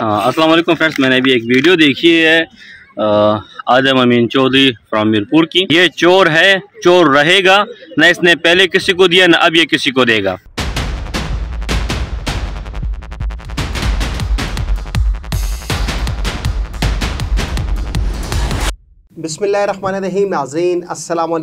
अस्सलाम वालेकुम फ्रेंड्स मैंने अभी एक वीडियो देखी है आज़म अमीन चौधरी फ्रॉम मीरपुर की। ये चोर है, चोर रहेगा, न इसने पहले किसी को दिया, न अब ये किसी को देगा। बिसमीम नाजरीन अस्सलाम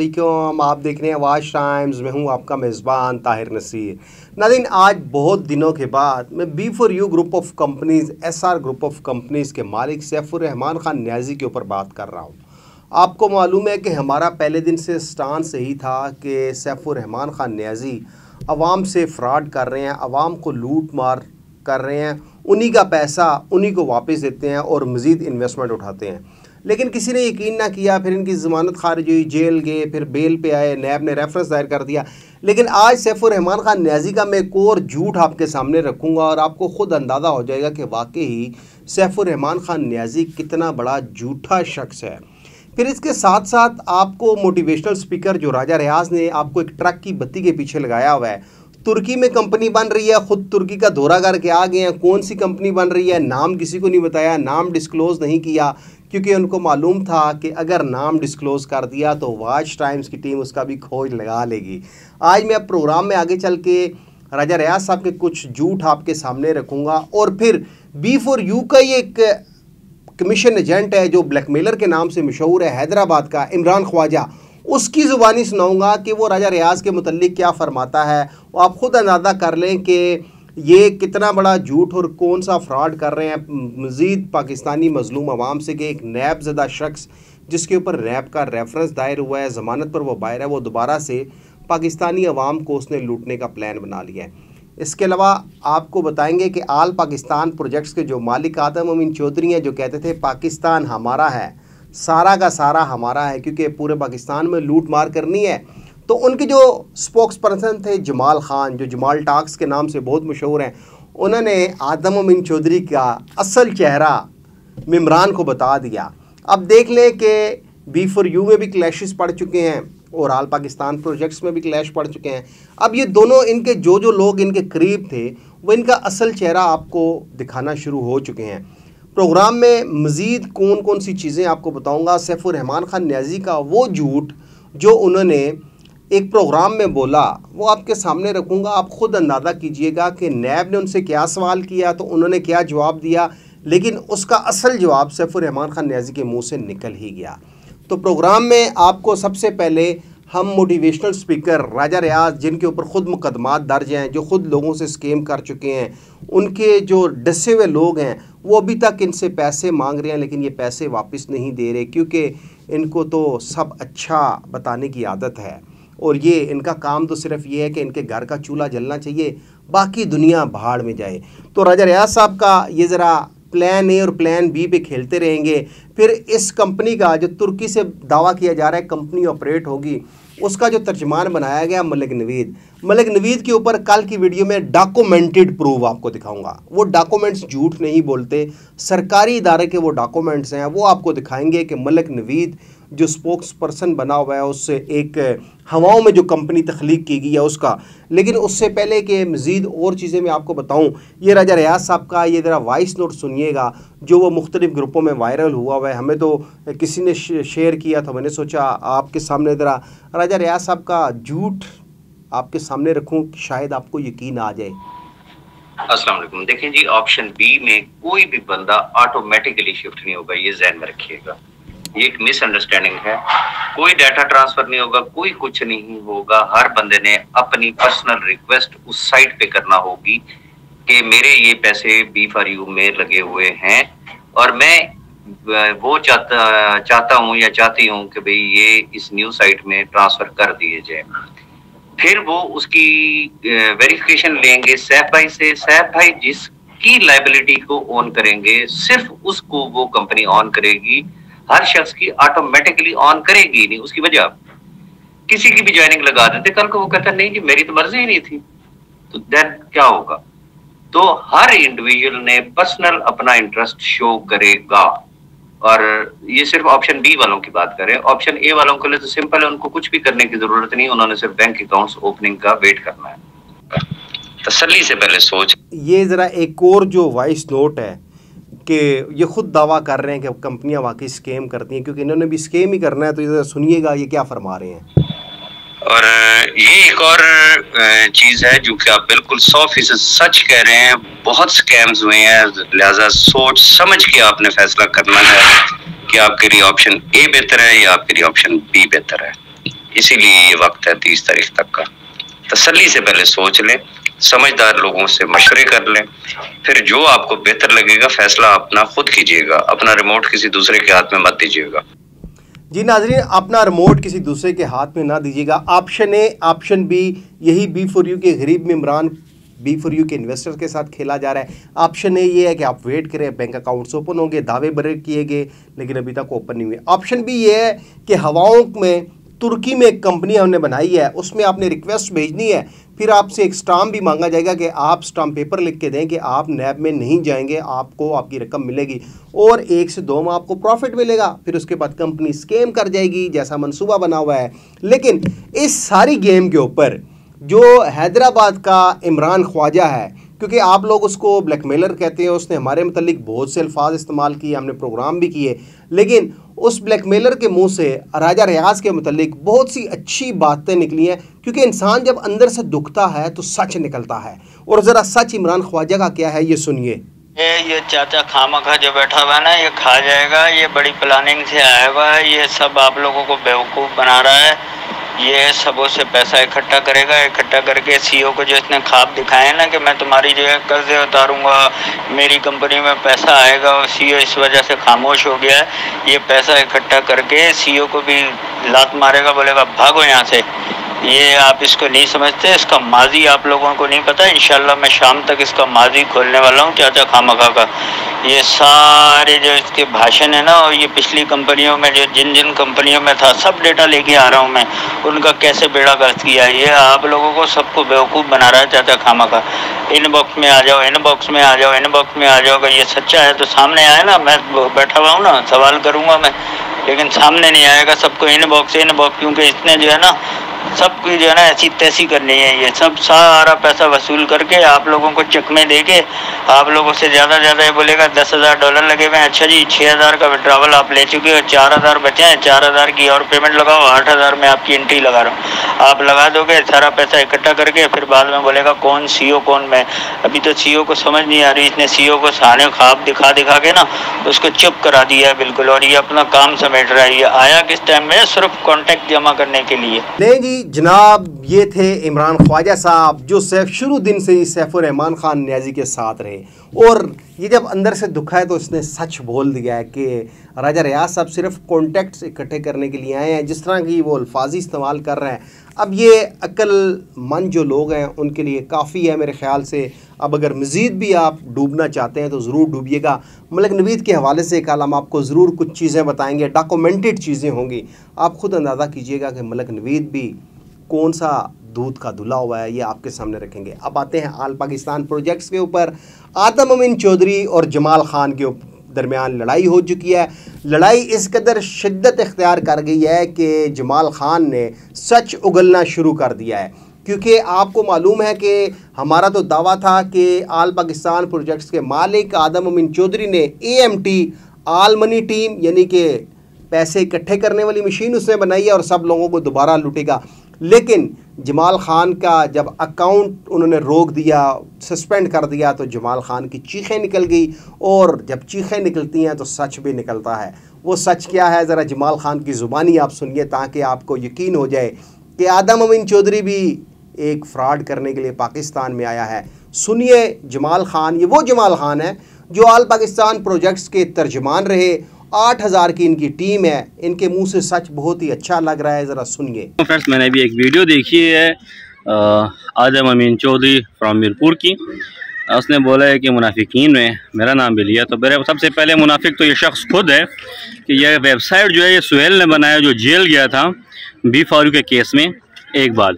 आप देख रहे हैं आवाज़ टाइम्स। में हूँ आपका मेज़बान ताहिर नसीर। नाजीन आज बहुत दिनों के बाद मैं B for U group of companies S R group of companies के मालिक सैफुररहमान ख़ान न्याजी के ऊपर बात कर रहा हूँ। आपको मालूम है कि हमारा पहले दिन से स्टान सही था कि सैफुररहमान ख़ान न्याजी आवाम से फ्रॉड कर रहे हैं आवाम को लूट मार कर रहे हैं, उन्हीं का पैसा उन्हीं को वापस देते हैं और मज़ीद इन्वेस्टमेंट उठाते हैं। लेकिन किसी ने यकीन ना किया, फिर इनकी ज़मानत खारिज हुई, जेल गए, फिर बेल पे आए, नैब ने रेफरेंस दायर कर दिया। लेकिन आज सैफुररहमान खान न्याजी का मैं एक और झूठ आपके सामने रखूँगा और आपको ख़ुद अंदाज़ा हो जाएगा कि वाकई सैफुररहमान खान न्याजी कितना बड़ा झूठा शख्स है। फिर इसके साथ साथ आपको मोटिवेशनल स्पीकर जो राजा रियाज ने आपको एक ट्रक की बत्ती के पीछे लगाया हुआ है तुर्की में कंपनी बन रही है, ख़ुद तुर्की का दौरा करके आ गए हैं। कौन सी कंपनी बन रही है? नाम किसी को नहीं बताया, नाम डिस्क्लोज़ नहीं किया, क्योंकि उनको मालूम था कि अगर नाम डिस्क्लोज कर दिया तो वाच टाइम्स की टीम उसका भी खोज लगा लेगी। आज मैं प्रोग्राम में आगे चल के राजा रियाज साहब के कुछ झूठ आपके सामने रखूँगा और फिर बी फोर यू का ही एक कमीशन एजेंट है, जो ब्लैकमेलर के नाम से मशहूर है, हैदराबाद का, इमरान ख्वाजा। उसकी ज़ुबानी सुनाऊँगा कि वो राजा रियाज के मतलब क्या फ़रमाता है। वो आप ख़ुद अंदाज़ा कर लें कि ये कितना बड़ा झूठ और कौन सा फ्रॉड कर रहे हैं। मज़ीद पाकिस्तानी मजलूम आवाम से कि एक नैब ज़दा शख्स जिसके ऊपर रैब का रेफरेंस दायर हुआ है, ज़मानत पर वो बाहर है, वो दोबारा से पाकिस्तानी आवाम को उसने लूटने का प्लान बना लिया है। इसके अलावा आपको बताएँगे कि आल पाकिस्तान प्रोजेक्ट्स के जो मालिक आदम अमीन चौधरी हैं, जो कहते थे, पाकिस्तान हमारा है। सारा का सारा हमारा है, क्योंकि पूरे पाकिस्तान में लूट मार करनी है। तो उनके जो स्पोक्स पर्सन थे, जमाल ख़ान, जो जमाल टाक्स के नाम से बहुत मशहूर हैं, उन्होंने आदम अमीन चौधरी का असल चेहरा ममरान को बता दिया। अब देख लें कि बी फॉर यू में भी क्लैशेस पड़ चुके हैं, और आल पाकिस्तान प्रोजेक्ट्स में भी क्लैश पड़ चुके हैं। अब ये दोनों इनके, जो जो लोग इनके करीब थे, वो इनका असल चेहरा आपको दिखाना शुरू हो चुके हैं। प्रोग्राम में मज़ीद कौन कौन सी चीज़ें आपको बताऊँगा। सैफुररहमान खान न्याजी का वो झूठ जो उन्होंने एक प्रोग्राम में बोला, वो आपके सामने रखूँगा। आप ख़ुद अंदाज़ा कीजिएगा कि नैब ने उनसे क्या सवाल किया तो उन्होंने क्या जवाब दिया, लेकिन उसका असल जवाब सैफुररहमान खान न्याजी के मुँह से निकल ही गया। तो प्रोग्राम में आपको सबसे पहले हम मोटिवेशनल स्पीकर राजा रियाज, जिनके ऊपर ख़ुद मुकदमात दर्ज हैं, जो ख़ुद लोगों से स्केम कर चुके हैं, उनके जो डसे हुए लोग हैं, वो अभी तक इनसे पैसे मांग रहे हैं, लेकिन ये पैसे वापस नहीं दे रहे, क्योंकि इनको तो सब अच्छा बताने की आदत है। और ये इनका काम तो सिर्फ़ ये है कि इनके घर का चूल्हा जलना चाहिए, बाकी दुनिया भाड़ में जाए। तो राजा रियाज साहब का ये ज़रा प्लान ए और प्लान बी पे खेलते रहेंगे। फिर इस कंपनी का जो तुर्की से दावा किया जा रहा है कंपनी ऑपरेट होगी, उसका जो तर्जमान बनाया गया मलिक नवीद। मलिक नवीद के ऊपर कल की वीडियो में डॉक्यूमेंटेड प्रूफ आपको दिखाऊँगा। वो डॉक्यूमेंट्स झूठ नहीं बोलते। सरकारी इदारे के वो डॉक्यूमेंट्स हैं, वो आपको दिखाएँगे कि मलिक नवीद जो स्पोक्स पर्सन बना हुआ है, उससे एक हवाओं में जो कंपनी तख्लीक की गई है उसका। लेकिन उससे पहले कि मज़ीद और चीज़ें मैं आपको बताऊँ, ये राजा रियाज साहब का ये ज़रा वॉइस नोट सुनिएगा, जो वो मुख्तलिफ़ ग्रुपों में वायरल हुआ हुआ है। हमें तो किसी ने शेयर किया था, मैंने सोचा आपके सामने ज़रा, राजा रियाज साहब का झूठ आपके सामने रखूँ, शायद आपको यकीन आ जाए। असलम देखिए जी ऑप्शन बी में कोई भी बंदा ऑटोमेटिकली शिफ्ट नहीं होगा, ये जहन में रखिएगा। ये एक मिसअंडरस्टैंडिंग है। कोई डाटा ट्रांसफ़र नहीं होगा, कोई कुछ नहीं होगा। हर बंदे ने अपनी पर्सनल रिक्वेस्ट उस साइट पे करना होगी कि मेरे ये पैसे बी फॉर यू में लगे हुए हैं। और मैं वो चाहता चाहता हूँ या चाहती हूँ कि भाई ये इस न्यू साइट में ट्रांसफ़र कर दिए जाए। फिर वो उसकी वेरिफिकेशन लेंगे। सैफ भाई से सैफ भाई जिसकी लाइबिलिटी को ऑन करेंगे, सिर्फ़ उसको वो कंपनी ऑन करेगी। हर शख्स की ऑटोमेटिकली ऑन करेगी, नहीं, उसकी वजह किसी की भी ज्वाइनिंग लगा देते, कल को वो कहता, नहीं जी, मेरी तो मर्ज़ी ही नहीं थी। तो देन क्या होगा? तो हर इंडिविजुअल ने पर्सनल अपना इंटरेस्ट शो करेगा। और ये सिर्फ़ ऑप्शन बी वालों की बात करें। ऑप्शन ए वालों के लिए तो सिंपल है, उनको कुछ भी करने की ज़रूरत नहीं, उन्होंने सिर्फ़ बैंक अकाउंट्स ओपनिंग का वेट करना है। तसली से पहले सोच। ये जरा एक और जो वॉइस नोट है कि ये खुद दावा कर रहे हैं कि कंपनियाँ वाकई स्केम करती हैं, क्योंकि इन्होंने भी स्केम ही करना है तो ये सुनिएगा ये क्या फरमा रहे हैं। और ये एक और चीज़ है जो कि आप बिल्कुल सौ फ़ीसद सच कह रहे हैं, बहुत स्कैम्स हुए हैं, लिहाजा सोच समझ के आपने फैसला करना है कि आपके लिए ऑप्शन ए बेहतर है या आपके लिए ऑप्शन बी बेहतर है। इसीलिए ये वक्त है तीस तारीख तक का। तसली से पहले सोच लें समझदार लोगों से मशवरे कर लें। फिर जो आपको बेहतर लगेगा, फैसला अपना खुद कीजिएगा। अपना रिमोट किसी दूसरे के हाथ में मत दीजिएगा। जी नाजरीन, अपना रिमोट किसी दूसरे के हाथ में ना दीजिएगा। ऑप्शन ए ऑप्शन बी यही बी फॉर यू के गरीब में इमरान बी फॉर यू के इन्वेस्टर के साथ खेला जा रहा है। ऑप्शन ए ये है कि आप वेट करें बैंक अकाउंट्स ओपन होंगे, दावे बरे किए गए, लेकिन अभी तक ओपन नहीं हुए। ऑप्शन बी ये है कि हवाओं में, तुर्की में एक कंपनी हमने बनाई है, उसमें आपने रिक्वेस्ट भेजनी है फिर आपसे एक स्टाम्प भी मांगा जाएगा कि आप स्टाम्प पेपर लिख के दें कि आप नैब में नहीं जाएँगे, आपको आपकी रकम मिलेगी। और एक से दो माह आपको प्रॉफिट मिलेगा, फिर उसके बाद कंपनी स्केम कर जाएगी, जैसा मनसूबा बना हुआ है। लेकिन इस सारी गेम के ऊपर जो हैदराबाद का इमरान ख्वाजा है, क्योंकि आप लोग उसको ब्लैकमेलर कहते हैं, उसने हमारे मतलब बहुत से अल्फाज इस्तेमाल किए, हमने प्रोग्राम भी किए। लेकिन उस ब्लैकमेलर के मुँह से, राजा रियाज के मतलब बहुत सी अच्छी बातें निकली हैं, क्योंकि इंसान जब अंदर से दुखता है तो सच निकलता है। और ज़रा सच इमरान ख्वाजा का क्या है, ये सुनिए। ये ये चाचा खामा खा जो बैठा हुआ है ना, ये खा जाएगा, ये बड़ी प्लानिंग से आया हुआ है, ये सब आप लोगों को बेवकूफ़ बना रहा है। ये सबों से पैसा इकट्ठा करेगा, इकट्ठा करके सीईओ को जो इसने खाब दिखाए ना कि मैं तुम्हारी जो है कर्जे उतारूँगा, मेरी कंपनी में पैसा आएगा और सीईओ इस वजह से खामोश हो गया है। ये पैसा इकट्ठा करके सीईओ को भी लात मारेगा, बोलेगा, भागो यहाँ से। ये आप इसको नहीं समझते, इसका माजी आप लोगों को नहीं पता, इंशाल्लाह मैं शाम तक इसका माजी खोलने वाला हूँ चाचा खामखा का। ये सारे जो इसके भाषण है ना, और ये पिछली कंपनियों में जो जिन जिन कंपनियों में था, सब डेटा लेके आ रहा हूँ मैं, उनका कैसे बेड़ा गर्द किया ये आप लोगों को सबको बेवकूफ़ बना रहा है चाचा खामा का इन बॉक्स में आ जाओ इन बॉक्स में आ जाओ इन बॉक्स में आ जाओ, अगर ये सच्चा है तो सामने आए ना, मैं बैठा हुआ हूँ ना, सवाल करूँगा मैं, लेकिन सामने नहीं आएगा, सबको इन बॉक्स इन बॉक्स क्योंकि इसने जो है ना सबकी जो है ना ऐसी तैसी करनी है ये सब, सारा पैसा वसूल करके आप लोगों को चकमे दे के आप लोगों से ज़्यादा ज़्यादा ये बोलेगा दस हज़ार डॉलर लगे हुए हैं। अच्छा जी छः हज़ार का विड्रावल आप ले चुके हो, चार हज़ार बचे हैं, चार हज़ार की और पेमेंट लगाओ, आठ हज़ार में आपकी एंट्री लगा रहा हूँ। आप लगा दोगे, सारा पैसा इकट्ठा करके फिर बाद में बोलेगा कौन सीओ कौन मैं। अभी तो सीओ को समझ नहीं आ रही, इसने सीओ को सारे ख्वाब दिखा दिखा के ना उसको चुप करा दिया है बिल्कुल, और ये अपना काम समेट रहा है। ये आया किस टाइम में? सिर्फ़ कॉन्टैक्ट जमा करने के लिए। नहीं जी जनाब, ये थे इमरान ख्वाजा साहब, जो सैफ, शुरू दिन से ही सैफुररहमान खान न्याजी के साथ रहे। और ये जब अंदर से दुखा है तो इसने सच बोल दिया है कि राजा रियाज साहब सिर्फ़ कॉन्टैक्ट्स इकट्ठे करने के लिए आए हैं। जिस तरह की वो अल्फाजी इस्तेमाल कर रहे हैं अब ये अक्लमंद जो लोग हैं, उनके लिए काफ़ी है मेरे ख्याल से। अब अगर मज़ीद भी आप डूबना चाहते हैं तो ज़रूर डूबिएगा। मलक नवीद के हवाले से कल हम आपको ज़रूर कुछ चीज़ें बताएँगे डॉक्यूमेंटेड चीज़ें होंगी। आप ख़ुद अंदाज़ा कीजिएगा कि मलक नवीद भी कौन सा दूध का धुला हुआ है, ये आपके सामने रखेंगे। अब आते हैं आल पाकिस्तान प्रोजेक्ट्स के ऊपर। आदम अमीन चौधरी और जमाल खान के दरमियान लड़ाई हो चुकी है। लड़ाई इस कदर शिद्दत इख्तियार कर गई है कि जमाल खान ने सच उगलना शुरू कर दिया है। क्योंकि आपको मालूम है कि हमारा तो दावा था कि आल पाकिस्तान प्रोजेक्ट्स के मालिक आदम अमीन चौधरी ने A M T all money team, यानी कि पैसे इकट्ठे करने वाली मशीन उसने बनाई है और सब लोगों को दोबारा लुटेगा। लेकिन जमाल ख़ान का जब अकाउंट उन्होंने रोक दिया सस्पेंड कर दिया तो जमाल ख़ान की चीखें निकल गई। और जब चीखें निकलती हैं तो सच भी निकलता है। वो सच क्या है? ज़रा जमाल ख़ान की ज़ुबानी आप सुनिए ताकि आपको यकीन हो जाए कि आदम अमीन चौधरी भी एक फ़्रॉड करने के लिए पाकिस्तान में आया है। सुनिए जमाल ख़ान, ये वो जमाल ख़ान है जो आल पाकिस्तान प्रोजेक्ट्स के तर्जमान रहे आठ हज़ार की इनकी टीम है। इनके मुँह से सच बहुत ही अच्छा लग रहा है, ज़रा सुनिए। फ्रेंड्स, मैंने अभी एक वीडियो देखी है आज़म अमीन चौधरी फ्राम मीरपुर की। उसने बोला है कि मुनाफिकीन में मेरा नाम भी लिया। तो मेरे सबसे पहले मुनाफिक तो ये शख्स खुद है कि यह वेबसाइट जो है, ये सुहेल ने बनाया, जो जेल गया था बी फारू के केस में, एक बार।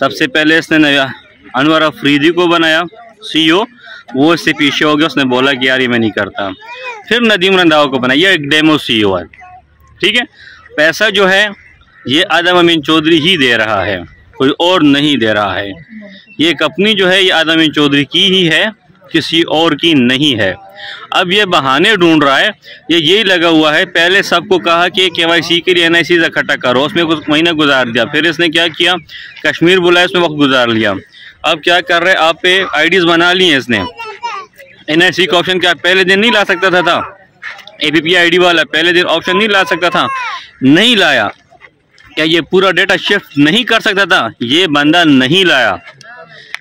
सबसे पहले इसने अनवर अफरीदी को बनाया सीईओ वो इससे पीछे हो गया उसने बोला कि यार ये मैं नहीं करता। फिर नदीम रंधावा को बनाया एक डेमो सी ओ है ठीक है? पैसा जो है, ये आदम अमीन चौधरी ही दे रहा है, कोई और नहीं दे रहा है। ये कंपनी जो है, ये आदम अमीन चौधरी की ही है, किसी और की नहीं है। अब ये बहाने ढूंढ रहा है, ये यही लगा हुआ है, पहले सबको कहा कि के वाई सी के लिए एन आई इकट्ठा करो, उसमें कुछ महीना गुजार दिया। फिर इसने क्या किया? कश्मीर बुलाया, उसमें वक्त गुजार लिया। अब क्या कर रहे हैं? आप पे आई बना ली हैं इसने। एन आई सी का ऑप्शन क्या पहले दिन नहीं ला सकता था, था? A P P I D वाला पहले दिन ऑप्शन नहीं ला सकता था। नहीं लाया। क्या ये पूरा डेटा शिफ्ट नहीं कर सकता था? ये बंदा नहीं लाया।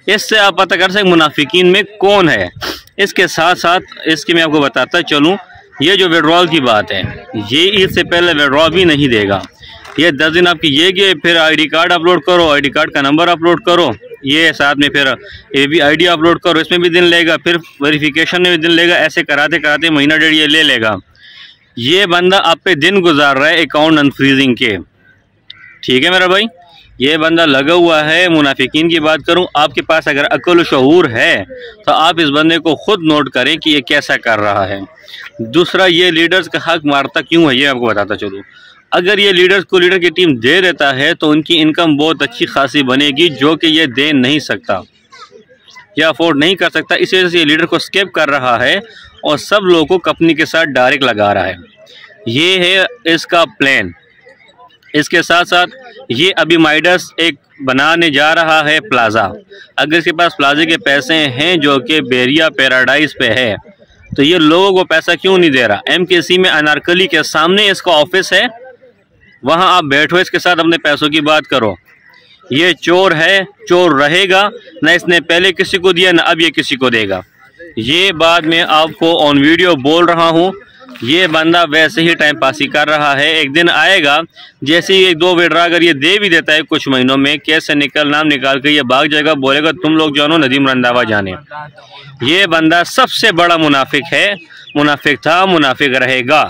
इससे आप पता कर सकते मुनाफिकीन में कौन है। इसके साथ साथ इसकी मैं आपको बताता चलूँ। ये जो विड्रॉल की बात है ये इससे पहले विड्रॉल भी नहीं देगा। ये दस दिन आपकी ये गए फिर आईडी कार्ड अपलोड करो आईडी कार्ड का नंबर अपलोड करो। ये साथ में फिर ए भी आई डी अपलोड करो, इसमें भी दिन लेगा, फिर वेरिफिकेशन में भी दिन लेगा, ऐसे कराते कराते महीना डेढ़ ये ले लेगा। ये बंदा आप पे दिन गुजार रहा है अकाउंट अनफ्रीजिंग के। ठीक है मेरा भाई? ये बंदा लगा हुआ है, मुनाफिकीन की बात करूँ, आपके पास अगर अकल शहूर है तो आप इस बंदे को खुद नोट करें कि ये कैसा कर रहा है। दूसरा, ये लीडर्स का हक मारता क्यों है, ये आपको बताता चलूँ। अगर ये लीडर्स को लीडर की टीम दे देता है तो उनकी इनकम बहुत अच्छी खासी बनेगी, जो कि ये दे नहीं सकता या अफोर्ड नहीं कर सकता। इस वजह से ये लीडर को स्केप कर रहा है और सब लोगों को कंपनी के साथ डायरेक्ट लगा रहा है। ये है इसका प्लान। इसके साथ साथ ये अभी माइडस एक बनाने जा रहा है प्लाज़ा। अगर इसके पास प्लाजे के पैसे हैं, जो कि बेरिया पैराडाइज पे है तो ये लोगों को पैसा क्यों नहीं दे रहा? एम के सी में अनारकली के सामने इसका ऑफ़िस है। वहाँ आप बैठो, इसके साथ अपने पैसों की बात करो। ये चोर है, चोर रहेगा, न इसने पहले किसी को दिया, न अब ये किसी को देगा। ये बात मैं आपको ऑन वीडियो बोल रहा हूँ। ये बंदा वैसे ही टाइम पास ही कर रहा है। एक दिन आएगा, जैसे ही एक दो वेडरा अगर ये दे भी देता है कुछ महीनों में, कैसे निकल, नाम निकाल कर ये भाग जाएगा, बोलेगा, तुम लोग जानो नदीम रंधावा जाने। ये बंदा सबसे बड़ा मुनाफिक है। मुनाफिक था, मुनाफिक रहेगा।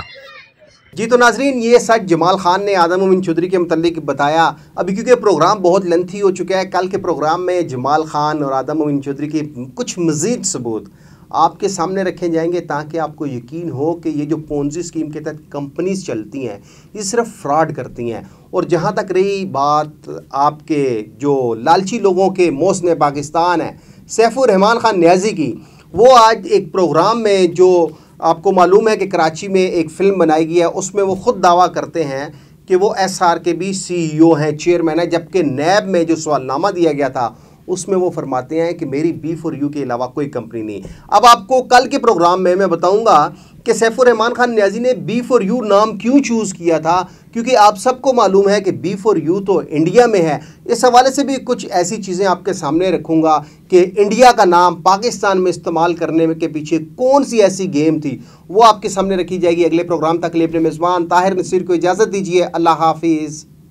जी तो नाजरीन, ये सच जमाल खान ने आदम उमिन चौधरी के मतलब बताया। अभी क्योंकि प्रोग्राम बहुत लेंथी हो चुका है, कल के प्रोग्राम में जमाल खान और आदम उमिन चौधरी के कुछ मज़ीद सबूत आपके सामने रखे जाएँगे ताकि आपको यकीन हो कि ये जो पोन्जी स्कीम के तहत कंपनीज़ चलती हैं, ये सिर्फ़ फ्रॉड करती हैं। और जहाँ तक रही बात आपके जो लालची लोगों के मौसम पाकिस्तान है सैफुररहमान खान न्याजी की, वो आज एक प्रोग्राम में जो आपको मालूम है कि कराची में एक फ़िल्म बनाई गई है, उसमें वो ख़ुद दावा करते हैं कि वो एस आर के भी सी ई ओ हैं चेयरमैन है, जबकि नैब में जो सवालनामा दिया गया था उसमें वो फरमाते हैं कि मेरी बी फॉर यू के अलावा कोई कंपनी नहीं। अब आपको कल के प्रोग्राम में मैं बताऊँगा कि सैफुररहमान खान न्याजी ने बी फॉर यू नाम क्यों चूज़ किया था, क्योंकि आप सबको मालूम है कि बी फॉर यू तो इंडिया में है। इस हवाले से भी कुछ ऐसी चीज़ें आपके सामने रखूँगा कि इंडिया का नाम पाकिस्तान में इस्तेमाल करने के पीछे कौन सी ऐसी गेम थी, वो आपके सामने रखी जाएगी। अगले प्रोग्राम तक लिए अपने मेज़बान ताहिर नसीर को इजाज़त दीजिए। अल्लाह हाफिज़।